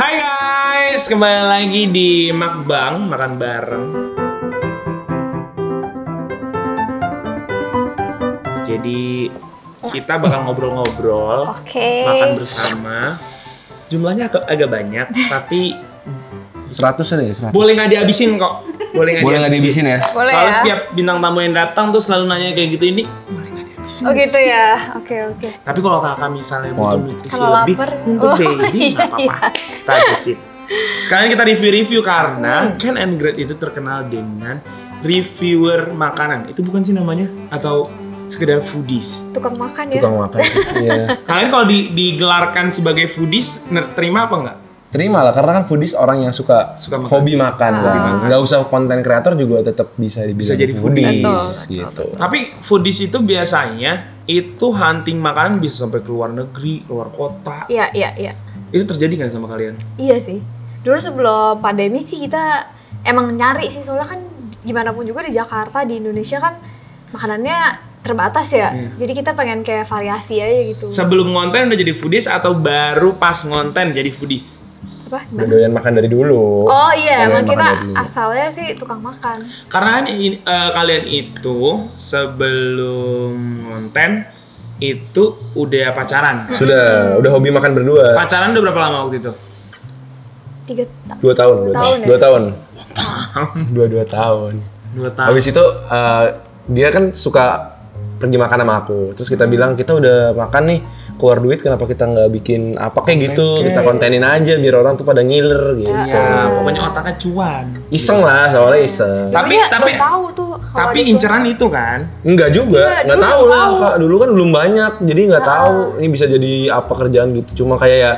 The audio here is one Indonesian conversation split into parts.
Hai guys, kembali lagi di Makbang, makan bareng. Jadi kita bakal ngobrol-ngobrol, Oke. makan bersama. Jumlahnya agak, agak banyak, tapi 100 ada ya? 100. boleh nggak dihabisin kok. Boleh nggak Boleh nggak dihabisin ya? Boleh Soalnya ya? setiap bintang tamu yang datang tuh selalu nanya kayak gitu ini, boleh nggak dihabisin? Oh gitu ya. Oke oke. Tapi kalau kakak misalnya butuh nutrisi lebih lapar, untuk oh, baby iya, nggak apa-apa. Kita habisin. Sekarang kita review-review karena Ken and Grade itu terkenal dengan reviewer makanan. Itu bukan sih namanya? Atau sekedar foodies? Tukang makan ya. Tukang makan. Iya. Kalian kalau di- digelarkan sebagai foodies, terima apa nggak? Terima lah karena kan foodies orang yang suka, Suka makan. hobi makan. Ah. Hobi makan. Nggak usah konten kreator juga tetap bisa Bisa dibilang jadi foodies foodies. gitu. Tapi foodies itu biasanya itu hunting makanan bisa sampai ke luar negeri, keluar kota. Iya iya iya. Itu terjadi nggak sama kalian? Iya sih. Dulu sebelum pandemi sih kita emang nyari sih soalnya kan gimana pun juga di Jakarta di Indonesia kan makanannya terbatas ya. Iya. Jadi kita pengen kayak variasi aja gitu. Sebelum ngonten udah jadi foodies atau baru pas ngonten jadi foodies? Apa? Udah doyan makan dari dulu. Oh iya, Doyan emang kita asalnya sih tukang makan. Karena kan ini, eh, kalian itu sebelum ngonten itu udah pacaran. Sudah, udah hobi makan berdua. Pacaran udah berapa lama waktu itu? Tiga ta- Dua tahun, Dua dua tahun ya? Dua tahun. Dua dua tahun. Dua tahun. Habis itu eh, dia kan suka pergi makan sama aku. Terus kita bilang kita udah makan nih keluar duit kenapa kita nggak bikin apa kayak gitu kita kontenin aja biar orang tuh pada ngiler gitu. Ya, pokoknya otaknya cuan. Iseng lah soalnya iseng. Tapi Dulu ya tapi belum tahu tuh. tapi inceran itu kan. Enggak juga, Iya, nggak tahu lah kak. Dulu kan belum banyak, jadi nggak tahu ini bisa jadi apa kerjaan gitu. Cuma kayak ya,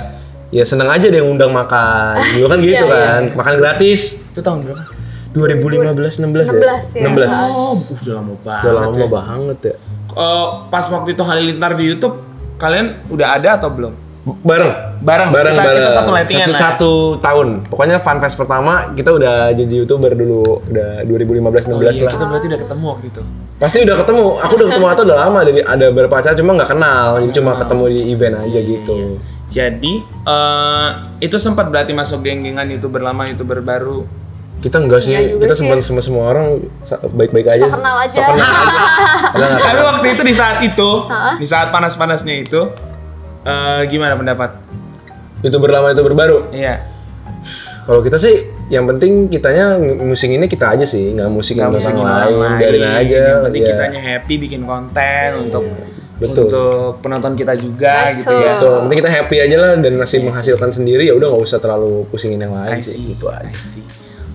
ya seneng aja deh ngundang makan. Dulu kan gitu Iya, iya. kan, makan gratis. Itu tahun berapa? 2015 16 16 ya? ya. 16. Oh, udah lama banget. Udah lama ya. banget ya. Eh, pas waktu itu Halilintar di YouTube, kalian udah ada atau belum? Bareng. Bareng. Bareng, Kita- bareng. kita satu lettingan satu, lah ya. satu tahun. Pokoknya Fun Fest pertama kita udah jadi YouTuber dulu. Udah 2015 16 Oh iya, lah. kita berarti udah ketemu waktu itu. Pasti udah ketemu. Aku udah ketemu atau udah lama dari ada beberapa acara cuma nggak kenal. Jadi cuma ketemu di event aja gitu. Jadi eh itu sempat berarti masuk geng-gengan youtuber lama, youtuber baru. Kita enggak sih, Enggak juga kita sih. semua semua semua orang baik-baik aja. Sok kenal aja. Kenal aja. Tapi waktu itu di saat itu, di saat panas-panasnya itu, eh gimana pendapat? YouTuber lama YouTuber baru. Iya. Kalau kita sih yang penting kitanya musik ini kita aja sih, nggak musik Nggak yang musik orang lain, biarin aja. Yang penting ya. kitanya happy bikin konten untuk betul. untuk penonton kita juga gitu Betul. ya. Betul, penting kita happy aja lah dan masih menghasilkan sendiri ya udah nggak usah terlalu pusingin yang lain sih. Gitu aja. See.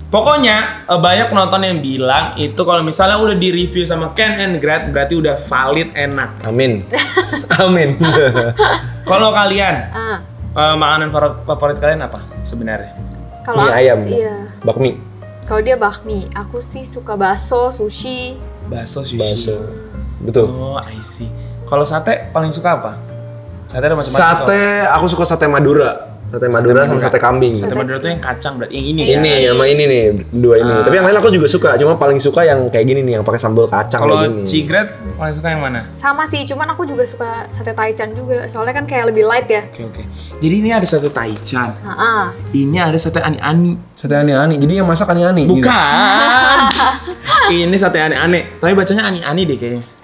Pokoknya eh, banyak penonton yang bilang itu kalau misalnya udah di review sama Ken and Grad berarti udah valid enak. Amin. Amin. Kalau kalian eh, makanan favorit, favorit kalian apa sebenarnya? kalau ayam. sih, iya. Bakmi. Kalau dia bakmi, aku sih suka bakso, sushi. Bakso sushi. Bakso. Betul. Oh, I see. Kalau sate paling suka apa? Sate ada macam-macam. Sate, aku suka sate Madura. Sate Madura sama sate kambing. Sate Madura tuh yang kacang berarti yang ini Iya. kan? Ini sama ini nih, dua ini. Ah. Tapi yang lain aku juga suka, cuma paling suka yang kayak gini nih, yang pakai sambal kacang Kalau kayak gini. Cigret paling suka yang mana? Sama sih, cuman aku juga suka sate taichan juga. Soalnya kan kayak lebih light ya. Oke oke. Jadi ini ada sate taichan. Ah, ah. Ini ada sate ani-ani. Sate ani-ani. Jadi yang masak ani-ani. gitu. Bukan. ini sate ani-ani. Tapi bacanya ani-ani deh kayaknya.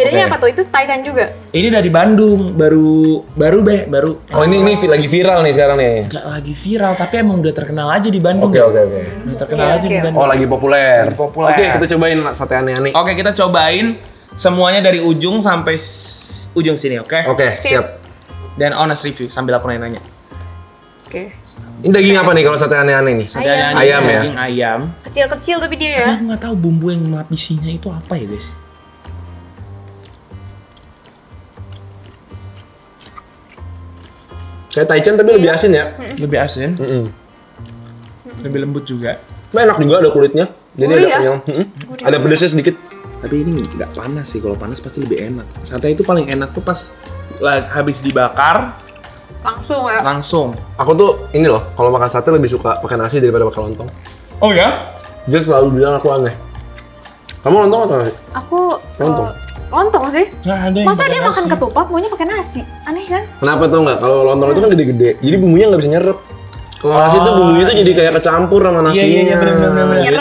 Bedanya Oke. apa tuh? Itu taichan juga. Ini dari Bandung, baru baru be, baru. Oh ini ini lagi viral nih sekarang nih. Gak lagi viral, tapi emang udah terkenal aja di Bandung. Oke oke oke. Udah terkenal Oke, aja di oke. Bandung. Oh lagi populer. Lagi populer. Oke kita cobain sate ani-ani. Oke, kita cobain semuanya dari ujung sampai ujung sini, oke? Oke Sip. siap. Dan honest review sambil aku nanya-nanya. Oke. Ini daging apa nih kalau sate ani-ani nih? Sate Ayam. ani-ani, Ayam ya? Daging ayam. Kecil-kecil tapi dia ya. Tapi aku nggak tahu bumbu yang melapisinya itu apa ya, guys. Kayak taichan tapi lebih asin ya. Lebih asin, Mm-mm. lebih lembut juga. Tapi enak juga ada kulitnya. Jadi Gurih ada ya? kenyal. Mm-mm. Ada pedasnya sedikit. Tapi ini nggak panas sih. Kalau panas pasti lebih enak. Sate itu paling enak tuh pas habis dibakar Langsung ya. langsung. Aku tuh ini loh, kalau makan sate lebih suka pakai nasi daripada pakai lontong. Oh ya? Dia selalu bilang aku aneh. Kamu lontong atau nasi? Aku Lontong. kalau lontong sih. Nggak ada yang Masa dia makan nasi. ketupat maunya pakai nasi? Aneh kan? Kenapa tau nggak? Kalau lontong itu kan gede-gede, jadi bumbunya nggak bisa nyerep. Kalau nasi itu bumbunya tuh jadi kayak kecampur sama nasinya. Iya, iya, iya. Nyerep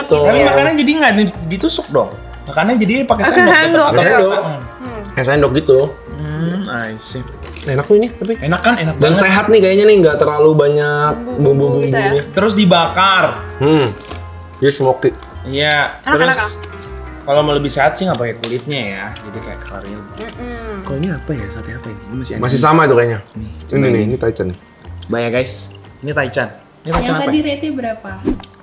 Gitu. gitu Tapi ya. makannya jadi nggak di- ditusuk dong. Makannya jadi pakai Pakai sendok. sendok. sendok. Hmm. Kayak sendok gitu. Hmm, I see. Enak tuh ini, tapi. Enak kan, enak Dan banget. sehat nih kayaknya nih, nggak terlalu banyak Bumbu-bumbu gitu bumbu-bumbunya. ya. Terus dibakar. Hmm. Jadi smoky. Iya. Enak, Terus enak. Kalau mau lebih sehat sih nggak pakai kulitnya ya. Jadi kayak kalorinya lebih. Kalau ini apa ya? Sate apa ini? Ini masih ada. Masih sama tuh kayaknya. Nih, Ini nih, ini Taichan nih. Bayar guys. Ini Taichan. Ini Taichan Yang apa? tadi ya? rate berapa?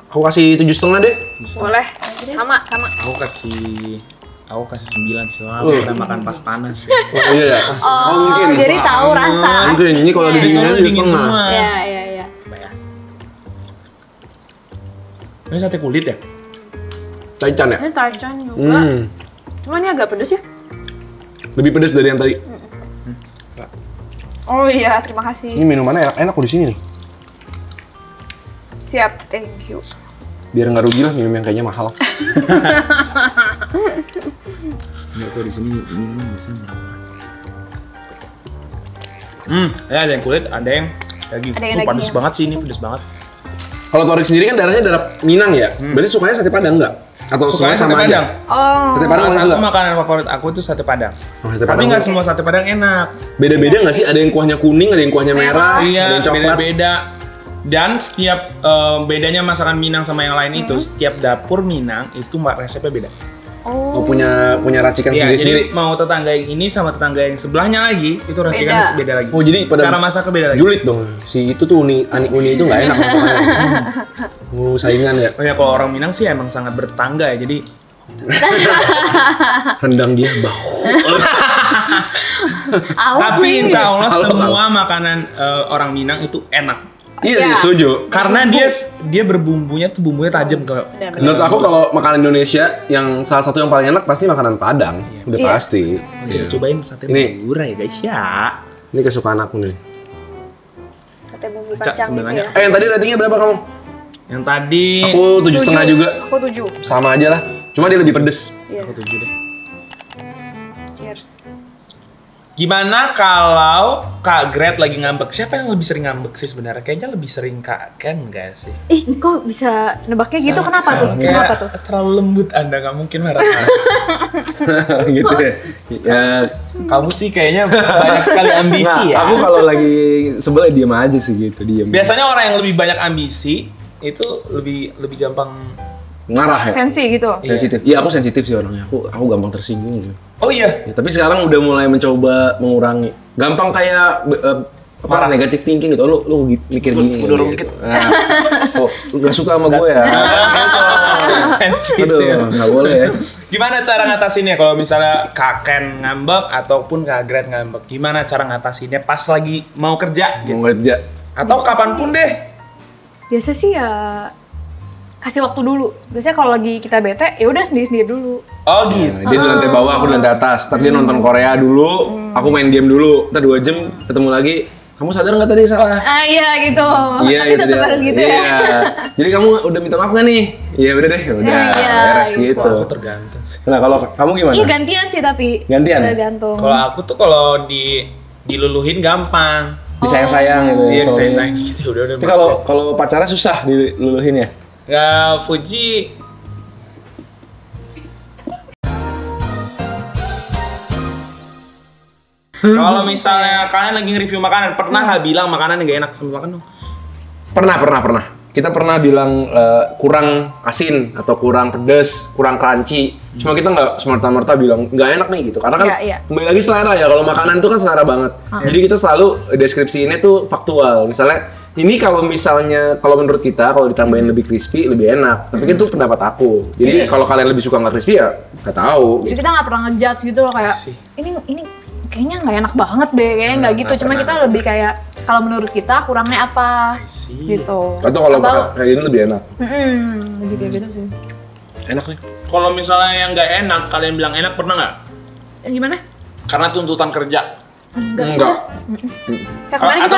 Aku kasih tujuh setengah deh. Boleh. Sama, sama. Aku kasih aku kasih 9 sih. Soalnya Uh. makan pas panas ya. Oh iya ya. Oh, mungkin. jadi tahu rasa. Mungkin ini kalau di Iya, dinginnya Soalnya tujuh dingin setengah. semua. Iya, iya, iya. Bayar. Ini sate kulit ya? Taichan ya. Ini taichan juga. Hmm. Cuma ini agak pedes ya. Lebih pedas dari yang tadi. Oh iya, terima kasih. Ini minumannya enak, enak kok di sini nih. Siap, thank you. Biar nggak rugi lah minum yang kayaknya mahal. Enggak tuh di sini minum biasanya murah. Hmm, ya ada yang kulit, ada yang daging. Ada yang Tuh, pedes banget sih ini, pedes banget. Kalau Torik sendiri kan darahnya darah Minang ya. Berarti sukanya sate Padang nggak? Atau Sukanya semuanya sate sama padang. aja? Oh. Sate Padang Salah nggak satu suka? makanan favorit aku itu sate padang. Oh, sate Tapi Padang nggak tuh semua sate padang enak. Beda-beda nggak sih? Ada yang kuahnya kuning, ada yang kuahnya merah, ada Iya, yang coklat. beda-beda. Dan setiap eh, bedanya masakan Minang sama yang lain itu, setiap dapur Minang itu mbak resepnya beda. Oh, Oh. punya punya racikan Iya, sendiri-sendiri. jadi mau tetangga yang ini sama tetangga yang sebelahnya lagi itu racikan Beda. beda lagi. Oh, jadi pada cara masaknya beda lagi. Julid dong. Si itu tuh uni ani uni itu nggak enak masakannya. Oh, saingan ya. Oh ya kalau orang Minang sih emang sangat bertetangga ya. Jadi Rendang dia bau. Au, tapi insya Allah semua makanan eh, orang Minang itu enak. Iya sih, Iya. setuju. Karena dia dia berbumbunya tuh bumbunya tajam benar. Menurut aku kalau makanan Indonesia yang salah satu yang paling enak pasti makanan Padang. Udah Iya. pasti. Iya. cobain sate Ini. Madura ya guys ya. Ini kesukaan aku nih. Sate bumbu Cak, kacang gitu ya. Eh yang tadi ratingnya berapa kamu? Yang tadi Aku tujuh setengah juga. Aku tujuh. Sama aja lah. Cuma dia lebih pedes. Iya. aku tujuh deh. Gimana kalau Kak Gret lagi ngambek? Siapa yang lebih sering ngambek sih sebenarnya? Kayaknya lebih sering Kak Ken gak sih? Ih, kok bisa nebaknya gitu? Sa- Kenapa tuh? Kenapa tuh? Terlalu lembut Anda, nggak mungkin marah. gitu ya. Ya, Kamu sih kayaknya banyak sekali ambisi Nah, ya. aku kalau lagi sebel ya diem aja sih gitu, diem. Biasanya orang yang lebih banyak ambisi itu lebih lebih gampang. ngarah ya. Fancy gitu. Sensitif. Iya, aku sensitif sih orangnya. Aku aku gampang tersinggung gitu. Oh iya. Ya, tapi sekarang udah mulai mencoba mengurangi. Gampang kayak eh, apa Marah. negatif thinking gitu. Oh, lu lu mikir gini. Udah dorong gitu. Nah, oh, lu gak suka sama gue ya? Aduh, nggak boleh ya. Gimana cara ngatasinnya kalau misalnya Kak Ken ngambek ataupun Kak Gret ngambek? Gimana cara ngatasinnya pas lagi mau kerja gitu? Mau kerja. Atau kapan pun deh? Biasa sih ya kasih waktu dulu. Biasanya kalau lagi kita bete, ya udah sendiri-sendiri dulu. Oh gitu. Nah, dia di lantai bawah, aku di lantai atas. Ntar dia nonton Korea dulu, aku main game dulu. Ntar dua jam ketemu lagi. Kamu sadar nggak tadi salah? Ah iya gitu. Iya Tapi gitu tetap dia. harus gitu iya. ya. Jadi kamu udah minta maaf nggak nih? Iya udah deh, udah Iya, beres gitu. gitu. Aku tergantung sih. Nah kalau kamu gimana? Iya gantian sih tapi. Gantian? Tergantung. Kalau aku tuh kalau di diluluhin gampang. Disayang-sayang gitu. Iya, soalnya. saya sayang gitu udah udah. Tapi kalau kalau pacaran susah diluluhin ya? Ya Fuji Kalau misalnya kalian lagi nge-review makanan, pernah nggak bilang makanan yang gak enak sambil makan dong? Pernah, pernah, pernah. Kita pernah bilang eh, kurang asin atau kurang pedas, kurang crunchy. Cuma kita nggak semerta-merta bilang nggak enak nih gitu. Karena kan Iya, iya. kembali lagi selera ya. Kalau makanan itu kan selera banget. Jadi kita selalu deskripsiinnya tuh faktual. Misalnya ini kalau misalnya kalau menurut kita kalau ditambahin lebih crispy lebih enak. Tapi kan itu pendapat aku. Jadi kalau kalian lebih suka nggak crispy ya nggak tahu. Jadi kita nggak pernah ngejudge gitu loh kayak Sih. ini ini kayaknya nggak enak banget deh, kayaknya nggak gitu. Cuma kita lebih kayak kalau menurut kita kurangnya apa sih. gitu. Atau kalau kayak ini lebih enak. Mm-mm, lebih kayak gitu sih. Enak nih. Kalau misalnya yang nggak enak, kalian bilang enak pernah nggak? Eh, Gimana? Karena tuntutan kerja. Enggak. Kayak kemarin Atau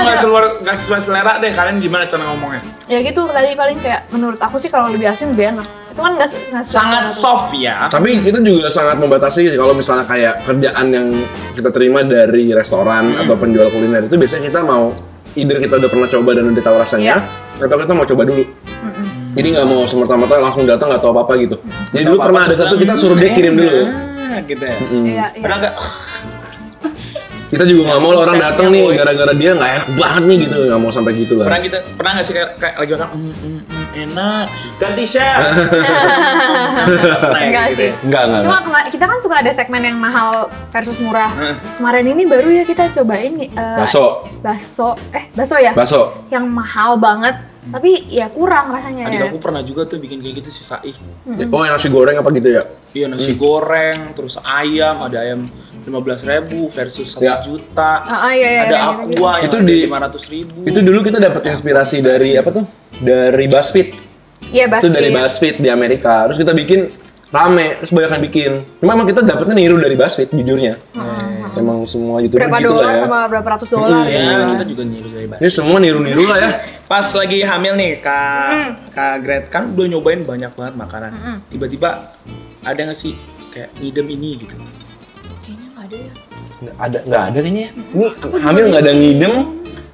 nggak sesuai selera deh, kalian gimana cara ngomongnya? ya gitu tadi paling kayak menurut aku sih kalau lebih asin lebih enak. Itu kan nggak Sangat soft ya. Tapi kita juga sangat membatasi kalau misalnya kayak kerjaan yang kita terima dari restoran atau penjual kuliner itu biasanya kita mau either kita udah pernah coba dan udah tahu rasanya atau kita mau coba dulu. Jadi nggak mau semerta-merta langsung datang nggak tahu apa-apa gitu. Jadi dulu pernah ada satu kita suruh dia kirim dulu. Nah, gitu ya. Mm. Iya, iya. Padahal nggak, Kita juga nggak mau lah orang datang nih gara-gara dia nggak enak banget nih gitu nggak mau sampai gitu lah. pernah kita pernah nggak sih kayak, kayak lagi makan mm, mm, mm, enak ganti chef ya Enggak gitu sih. ya? Enggak enggak. Cuma kita kan suka ada segmen yang mahal versus murah. Kemarin ini baru ya kita cobain eh, Baso, Baso, eh baso ya? baso. Yang mahal banget, tapi ya kurang rasanya Adik ya. aku pernah juga tuh bikin kayak gitu si Saih. Oh yang nasi goreng apa gitu ya? Iya nasi goreng, terus ayam, ada ayam 15.000 ribu versus 1 Ya. juta. Ah, ah, iya, iya, ada iya, aqua yang Itu ada di- 500 ribu. Itu dulu kita dapat inspirasi dari apa tuh? Dari BuzzFeed. Iya, Itu BuzzFeed. dari BuzzFeed di Amerika. Terus kita bikin rame, terus banyak yang bikin. Cuma emang kita dapetnya niru dari BuzzFeed jujurnya. Emang semua youtuber Berapa gitu dolar lah ya. sama berapa ratus dolar Iya, gitu. kita juga niru dari Bas. Ini semua niru-niru lah ya. Pas lagi hamil nih, Kak, Kak Gret kan udah nyobain banyak banget makanan. Tiba-tiba ada nggak sih kayak ngidem ini gitu? Ada ya. Nggak ada, nggak ada kayaknya. ya. Ini hamil nggak ada ngidem,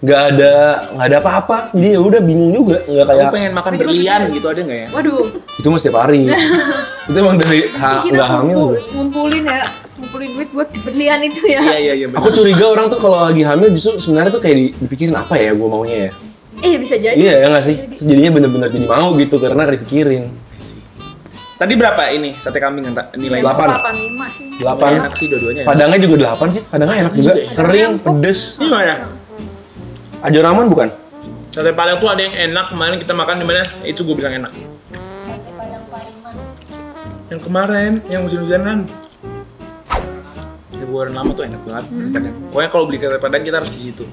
nggak ada nggak ada apa-apa. Jadi ya udah bingung juga, nggak kayak Aku pengen makan berlian gitu ada nggak ya? Waduh, itu mah setiap hari. itu emang dari ha, nggak hamil. ngumpul, ngumpulin ya, ngumpulin duit buat berlian itu ya. Iya iya iya. Aku curiga orang tuh kalau lagi hamil justru sebenarnya tuh kayak di- dipikirin apa ya gue maunya ya. Eh bisa jadi. Iya ya nggak sih? Terus jadinya bener-bener jadi mau gitu karena dipikirin. Tadi berapa ini sate kambing nilai? Delapan. Delapan lima sih. Delapan. Enak sih dua-duanya. enak. Padangnya juga delapan sih. Padangnya enak juga. Kering, pedes. Ini mana? Ajo ramen bukan? Sate Padang tuh ada yang enak kemarin kita makan di mana? Itu gue bilang enak. Yang kemarin, yang hujan-hujanan. Liburan lama tuh enak banget. Hmm. Padang. Pokoknya kalau beli sate Padang kita harus di situ.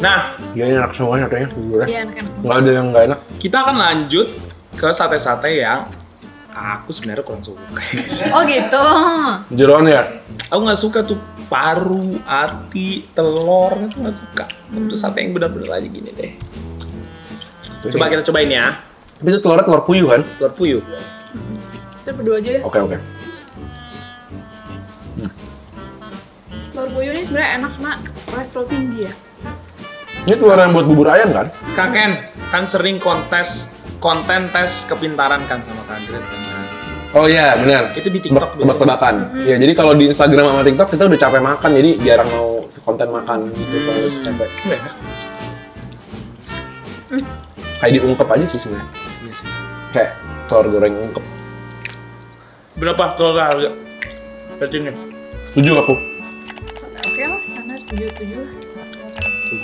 Nah, Iya ini enak semuanya katanya jujur ya. Iya enak-enak. Nggak ada yang nggak enak. kita akan lanjut ke sate-sate yang aku sebenarnya kurang suka. Oh gitu. Jeroan ya? aku nggak suka tuh paru, hati, telur itu nggak suka. Itu sate yang benar-benar aja gini deh. Coba kita cobain ya. Tapi itu telurnya telur puyuh kan? Telur puyuh. Kita berdua aja ya. Oke oke. Telur puyuh ini sebenarnya enak cuma kolesterol tinggi ya. Ini telur yang buat bubur ayam kan? Kak Ken kan sering kontes konten tes kepintaran kan sama Kak Andret kan. Oh iya benar. Itu di TikTok biasanya. Tebak-tebakan. Iya jadi kalau di Instagram sama TikTok kita udah capek makan jadi jarang mau konten makan gitu kalau udah capek. Enak. Kayak diungkep aja sih sebenarnya. Iya sih. Kayak telur goreng ungkep. Berapa telur harga? Ratingnya? Tujuh aku. Oke lah, sana tujuh tujuh.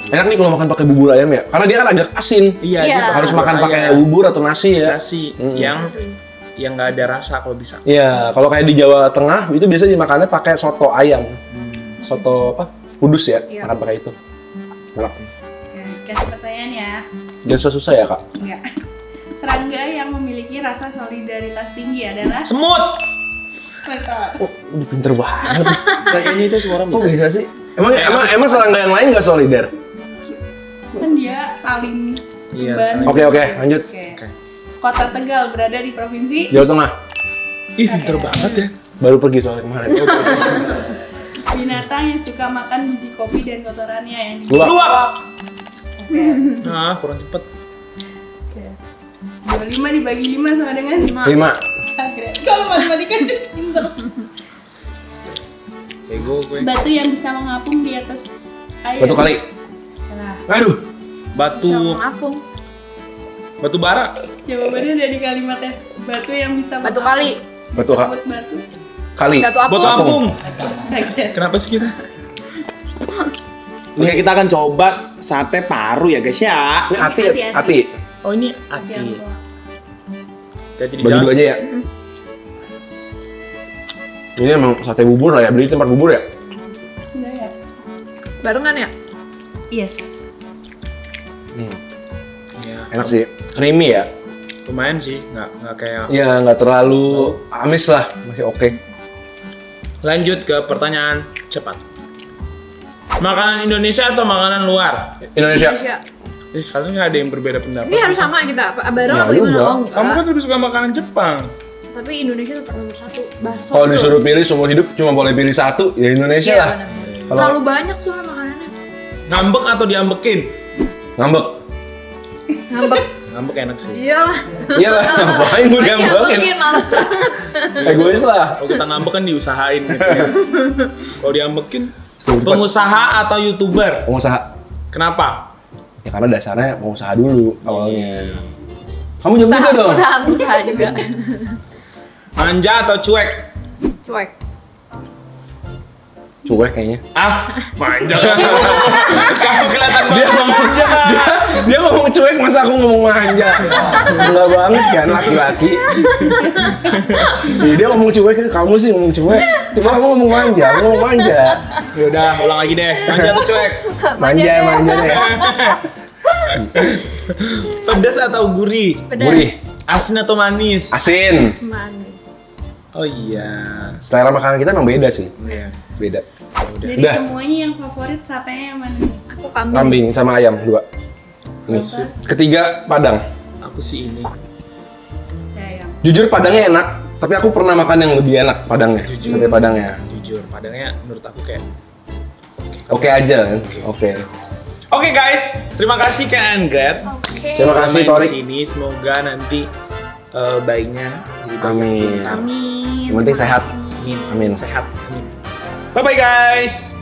Enak nih kalau makan pakai bubur ayam ya, karena dia kan agak asin. Iya, Iya. Harus makan pakai bubur atau nasi ya. nasi Mm. yang yang nggak ada rasa kalau bisa. Iya, kalau kayak di Jawa Tengah itu biasa dimakannya pakai soto ayam. Soto apa? Kudus ya, Iya. makan pakai itu. Enak. Oke, kasih pertanyaan ya. Jangan susah-susah ya, Kak. Enggak. Serangga yang memiliki rasa solidaritas tinggi adalah Semut. betul. Oh, udah pinter banget. Kayaknya itu semua orang Kok bisa. bisa sih? Emang emang emang serangga yang lain nggak solidar? Kan dia saling Iya. Oke oke, lanjut. Oke. Kota Tegal berada di provinsi Jawa Tengah. Ih, pinter banget ya. Baru pergi soalnya kemarin. binatang yang suka makan biji kopi dan kotorannya yang di. Luak. Oke. Nah, kurang cepet. Oke. 25 dibagi 5 sama dengan 5. Lima. Kalau matematika sih pinter. Kayak gue. Batu yang bisa mengapung di atas air. Batu kali. Salah. Aduh. Batu, Apung. Batu bara. Jawabannya ada di kalimatnya. Batu yang bisa Batu mengapung. kali. Batu. Sebut batu. Kali. Batu apung. Batu apung. Oke. Kenapa sih kita? Ini kita akan coba sate paru ya guys ya. Ini hati, Hati, hati. hati. Oh ini ati. Jadi Bagi dua aja ya. Ini emang sate bubur lah ya, beli tempat bubur ya. Udah ya? Barengan ya? Yes. Hmm, Iya. enak sih. Creamy ya. Lumayan sih, nggak nggak kayak. Ya nggak terlalu amis lah, masih oke. Lanjut ke pertanyaan cepat. Makanan Indonesia atau makanan luar? Indonesia. Iya. Eh, kalian nggak ada yang berbeda pendapat. Ini harus sama kita, apa bareng Ya, apa gimana? Oh. Kamu kan lebih suka makanan Jepang. Tapi Indonesia tetap nomor satu, bakso. Kalau disuruh pilih seumur hidup cuma boleh pilih satu, ya Indonesia Iya, lah. Kalau- Terlalu banyak soalnya makanannya. Ngambek atau diambekin? Ngambek. Ngambek. Ngambek enak sih. Iyalah. Iya lah, ngapain gue diambekin? Ngambekin males banget. Egois lah. Kalau kita ngambek kan diusahain gitu ya. Kalau diambekin, pengusaha atau youtuber? Pengusaha. Kenapa? Ya karena dasarnya pengusaha dulu awalnya. Kamu jawab juga dong. Usaha, usaha juga. Manja atau cuek? Cuek. Cuek kayaknya. Ah, manja. Kamu kelihatan Dia ngomong manja. dia, dia ngomong cuek masa aku ngomong manja. Enggak banget kan laki-laki. Iya, dia ngomong cuek kamu sih ngomong cuek. Cuma kamu ngomong manja, aku ngomong manja. Yaudah, ulang lagi deh. Manja atau cuek? Manja manja deh. Pedas atau gurih? Pedas. Gurih, Asin atau manis? asin. Manis. Oh iya. Selera makanan kita emang beda sih. Iya. Beda. Dari Udah. semuanya yang favorit satenya yang mana? Aku kambing. Kambing sama ayam dua. Ini. Ketiga Padang. Aku sih ini. Ya, yang Jujur Padangnya enak, tapi aku pernah makan yang lebih enak Padangnya. Jujur. Sate Padangnya. Jujur, padangnya menurut aku kayak Oke aja kan? Oke. Oke guys, terima kasih Ken and Gret. Oke. Terima kasih Torik. sini semoga nanti eh, jadi bayi yang Amin. Amin. Yang penting sehat. Amin. Amin. Sehat. Amin. Bye bye guys.